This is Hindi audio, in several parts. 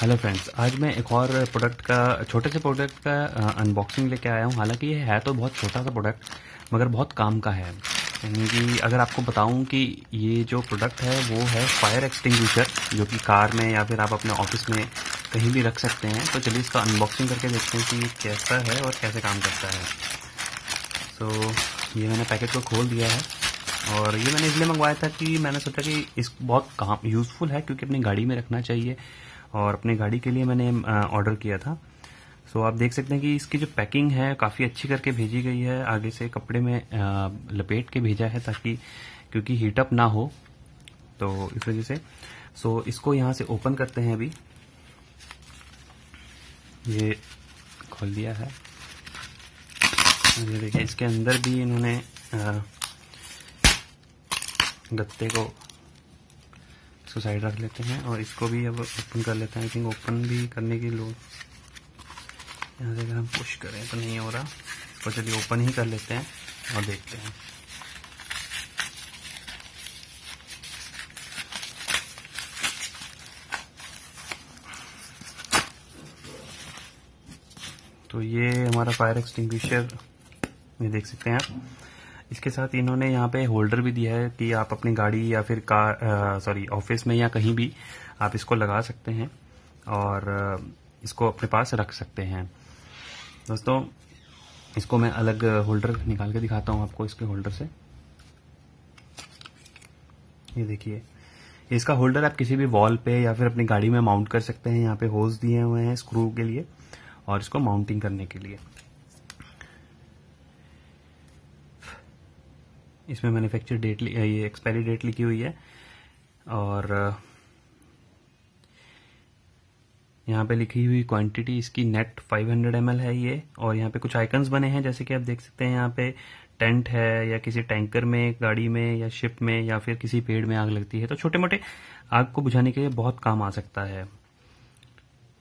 हेलो फ्रेंड्स आज मैं एक और प्रोडक्ट का, छोटे से प्रोडक्ट का अनबॉक्सिंग लेके आया हूँ। हालाँकि ये है तो बहुत छोटा सा प्रोडक्ट मगर बहुत काम का है। यानी कि अगर आपको बताऊँ कि ये जो प्रोडक्ट है, वो है फायर एक्सटिंग्विशर जो कि कार में या फिर आप अपने ऑफ़िस में कहीं भी रख सकते हैं। तो चलिए इसका अनबॉक्सिंग करके देखते हैं कि कैसा है और कैसे काम करता है। तो ये मैंने पैकेट को खोल दिया है और ये मैंने इसलिए मंगवाया था कि मैंने सोचा कि इस बहुत काम यूज़फुल है, क्योंकि अपनी गाड़ी में रखना चाहिए। और अपनी गाड़ी के लिए मैंने ऑर्डर किया था। सो आप देख सकते हैं कि इसकी जो पैकिंग है, काफ़ी अच्छी करके भेजी गई है। आगे से कपड़े में लपेट के भेजा है ताकि, क्योंकि हीटअप ना हो तो इस वजह से। सो इसको यहाँ से ओपन करते हैं अभी। ये खोल दिया है। ये देखिए, इसके अंदर भी इन्होंने गत्ते को इसको साइड रख लेते हैं और इसको भी अब ओपन कर लेते हैं। आई थिंक ओपन भी करने की लोग यहाँ से अगर हम पुश करें तो नहीं हो रहा। तो चलिए ओपन ही कर लेते हैं और देखते हैं। तो ये हमारा फायर एक्सटिंग्विशर ये देख सकते हैं आप। इसके साथ इन्होंने यहाँ पे होल्डर भी दिया है कि आप अपनी गाड़ी या फिर कार सॉरी ऑफ़िस में या कहीं भी आप इसको लगा सकते हैं और इसको अपने पास रख सकते हैं। दोस्तों, इसको मैं अलग होल्डर निकाल के दिखाता हूँ आपको इसके होल्डर से। ये देखिए, इसका होल्डर आप किसी भी वॉल पे या फिर अपनी गाड़ी में माउंट कर सकते हैं। यहाँ पे होज दिए हुए हैं स्क्रू के लिए और इसको माउंटिंग करने के लिए। इसमें मैन्युफैक्चर डेट ये एक्सपायरी डेट लिखी हुई है। और, यहाँ पे लिखी हुई क्वांटिटी इसकी नेट 500 हंड्रेड है ये। और यहाँ पे कुछ आइकन्स बने हैं, जैसे कि आप देख सकते हैं, यहाँ पे टेंट है, या किसी टैंकर में, गाड़ी में, या शिप में, या फिर किसी पेड़ में आग लगती है। तो छोटे मोटे आग को बुझाने के लिए बहुत काम आ सकता है।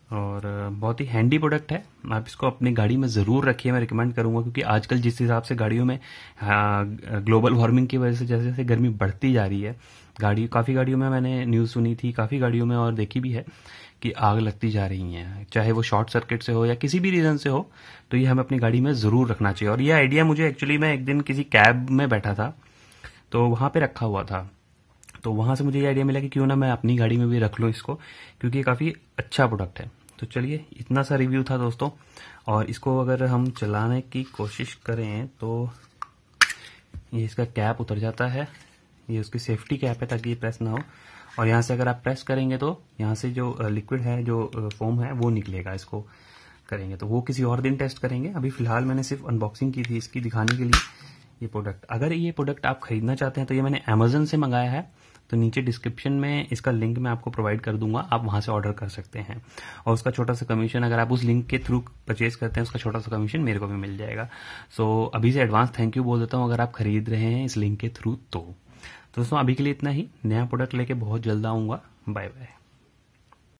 और बहुत ही हैंडी प्रोडक्ट है। आप इसको अपनी गाड़ी में ज़रूर रखिए, मैं रिकमेंड करूँगा, क्योंकि आजकल जिस हिसाब से गाड़ियों में ग्लोबल वार्मिंग की वजह से जैसे जैसे गर्मी बढ़ती जा रही है, गाड़ी, काफ़ी गाड़ियों में मैंने न्यूज़ सुनी थी, काफ़ी गाड़ियों में और देखी भी है कि आग लगती जा रही है, चाहे वो शॉर्ट सर्किट से हो या किसी भी रीज़न से हो तो ये हमें अपनी गाड़ी में ज़रूर रखना चाहिए। और ये आइडिया मुझे एक्चुअली मैं एक दिन किसी कैब में बैठा था तो वहाँ पर रखा हुआ था। तो वहाँ से मुझे ये आइडिया मिला कि क्यों ना मैं अपनी गाड़ी में भी रख लूँ इसको, क्योंकि ये काफ़ी अच्छा प्रोडक्ट है। तो चलिए, इतना सा रिव्यू था दोस्तों। और इसको अगर हम चलाने की कोशिश करें तो ये इसका कैप उतर जाता है। ये उसकी सेफ्टी कैप है ताकि ये प्रेस ना हो। और यहाँ से अगर आप प्रेस करेंगे तो यहाँ से जो लिक्विड है, जो फोम है, वो निकलेगा इसको करेंगे। तो वो किसी और दिन टेस्ट करेंगे। अभी फ़िलहाल मैंने सिर्फ़ अनबॉक्सिंग की थी इसकी दिखाने के लिए ये प्रोडक्ट अगर ये प्रोडक्ट आप खरीदना चाहते हैं तो ये मैंने अमेजन से मंगाया है। तो नीचे डिस्क्रिप्शन में इसका लिंक मैं आपको प्रोवाइड कर दूँगा आप वहाँ से ऑर्डर कर सकते हैं। और उसका छोटा सा कमीशन अगर आप उस लिंक के थ्रू परचेज करते हैं उसका छोटा सा कमीशन मेरे को भी मिल जाएगा। सो so, अभी से एडवांस थैंक यू बोल देता हूँ अगर आप खरीद रहे हैं इस लिंक के थ्रू तो। दोस्तों अभी के लिए इतना ही। नया प्रोडक्ट लेके बहुत जल्द आऊँगा। Bye bye